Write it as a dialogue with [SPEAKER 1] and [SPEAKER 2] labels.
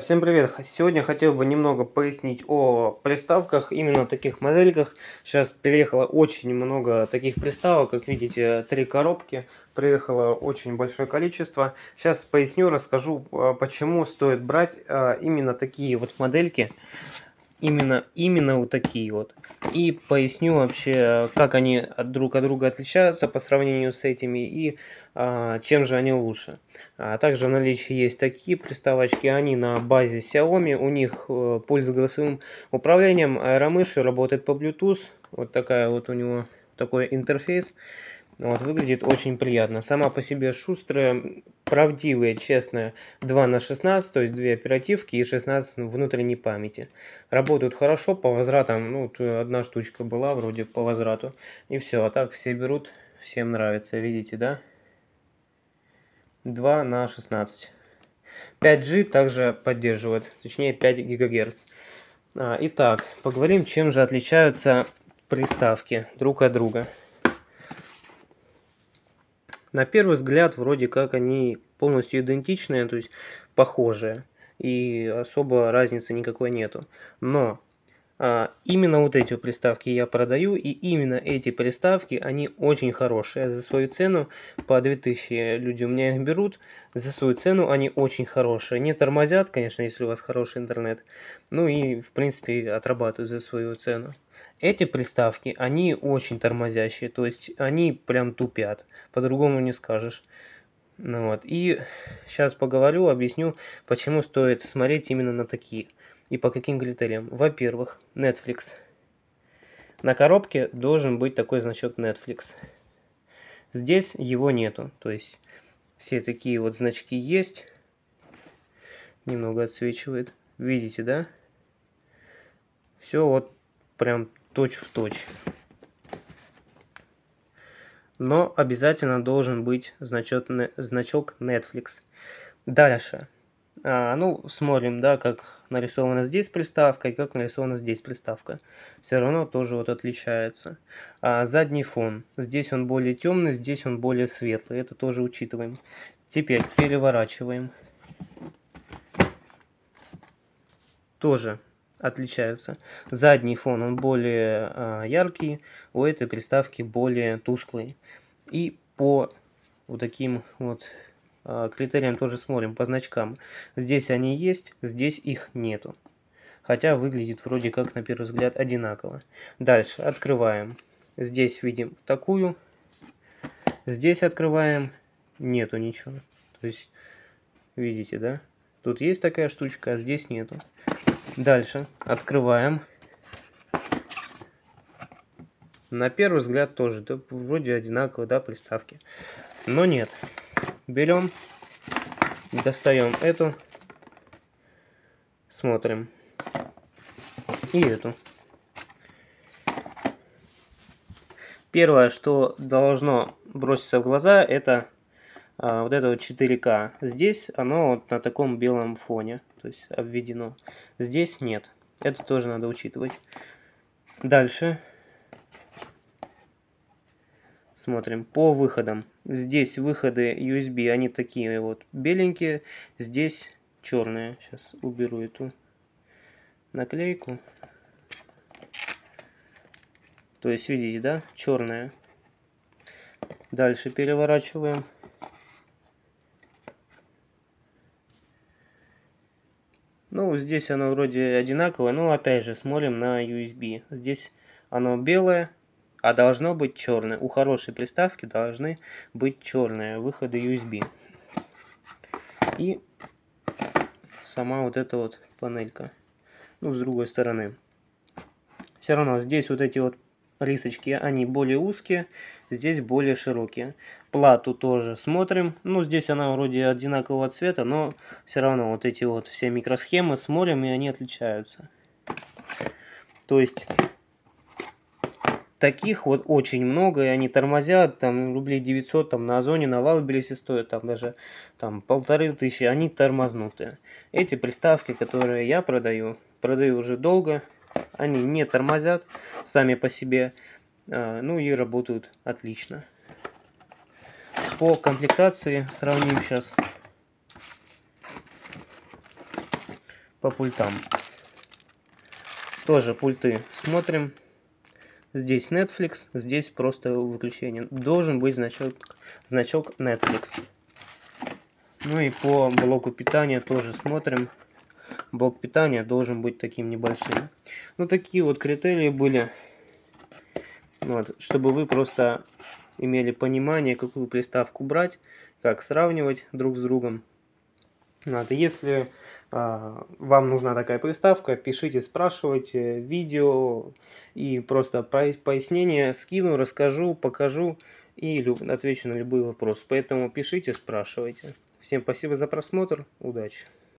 [SPEAKER 1] Всем привет! Сегодня хотел бы немного пояснить о приставках, именно таких модельках. Сейчас приехало очень много таких приставок, как видите, три коробки. Приехало очень большое количество. Сейчас поясню, расскажу, а, почему стоит брать а, именно такие вот модельки именно, именно вот такие вот. И поясню вообще, как они от друг от друга отличаются по сравнению с этими и а, чем же они лучше. А также в наличии есть такие приставочки, они на базе Xiaomi, у них э, пульс голосовым управлением, аэромышью, работает по Bluetooth. Вот такая вот у него такой интерфейс. Вот, выглядит очень приятно. Сама по себе шустрая, правдивая, честная. 2 на 16, то есть 2 оперативки и 16 внутренней памяти. Работают хорошо, по возвратам, ну, одна штучка была вроде по возврату. И все, а так все берут, всем нравится, видите, да? 2 на 16. 5G также поддерживает, точнее 5 ГГц. А, итак, поговорим, чем же отличаются приставки друг от друга. На первый взгляд, вроде как они полностью идентичные, то есть похожие. И особо разницы никакой нету. Но а, именно вот эти приставки я продаю, и именно эти приставки, они очень хорошие. За свою цену, по 2000 люди у меня их берут, за свою цену они очень хорошие. Не тормозят, конечно, если у вас хороший интернет. Ну и, в принципе, отрабатывают за свою цену. Эти приставки, они очень тормозящие, то есть они прям тупят, по-другому не скажешь. Ну вот, и сейчас поговорю, объясню, почему стоит смотреть именно на такие и по каким критериям. Во-первых, Netflix. На коробке должен быть такой значок Netflix. Здесь его нету, то есть все такие вот значки есть. Немного отсвечивает. Видите, да? Все вот прям точь в точь. Но обязательно должен быть значок, значок Netflix. Дальше. А, ну, смотрим, да, как нарисована здесь приставка и как нарисована здесь приставка. Все равно тоже вот отличается. А задний фон. Здесь он более темный, здесь он более светлый. Это тоже учитываем. Теперь переворачиваем. Тоже отличаются. Задний фон он более а, яркий, у этой приставки более тусклый. И по вот таким вот а, критериям тоже смотрим, по значкам. Здесь они есть, здесь их нету. Хотя выглядит вроде как на первый взгляд одинаково. Дальше открываем. Здесь видим такую. Здесь открываем. Нету ничего. То есть, видите, да? Тут есть такая штучка, а здесь нету. Дальше открываем. На первый взгляд тоже, да, вроде одинаковые, да, приставки. Но нет. Берем, достаем эту, смотрим. И эту. Первое, что должно броситься в глаза, это а, вот это вот 4К. Здесь оно вот на таком белом фоне, то есть обведено. Здесь нет. Это тоже надо учитывать. Дальше. Смотрим по выходам. Здесь выходы USB, они такие вот беленькие. Здесь черные. Сейчас уберу эту наклейку. То есть, видите, да, черная. Дальше переворачиваем. Ну, здесь оно вроде одинаковое, но опять же смотрим на USB. Здесь оно белое, а должно быть черное. У хорошей приставки должны быть черные выходы USB. И сама вот эта вот панелька. Ну, с другой стороны. Все равно здесь вот эти вот рисочки, они более узкие, здесь более широкие. Плату тоже смотрим. Ну, здесь она вроде одинакового цвета, но все равно вот эти вот все микросхемы смотрим, и они отличаются. То есть, таких вот очень много, и они тормозят, там, рублей 900, там, на Озоне, на Валбересе стоят, там, даже, там, полторы тысячи, они тормознутые. Эти приставки, которые я продаю, продаю уже долго, они не тормозят сами по себе, а, ну и работают отлично. По комплектации сравним сейчас. по пультам. Тоже пульты смотрим. Здесь Netflix, здесь просто выключение. Должен быть значок, значок Netflix. Ну и по блоку питания тоже смотрим. Блок питания должен быть таким небольшим. Ну такие вот критерии были. Вот, чтобы вы просто имели понимание, какую приставку брать, как сравнивать друг с другом. Вот, если а, вам нужна такая приставка, пишите, спрашивайте, видео и просто пояснение скину, расскажу, покажу и отвечу на любые вопросы. Поэтому пишите, спрашивайте. Всем спасибо за просмотр, удачи!